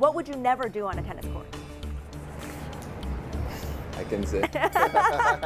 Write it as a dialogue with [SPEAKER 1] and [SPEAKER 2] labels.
[SPEAKER 1] What would you never do on a tennis court?
[SPEAKER 2] I can say.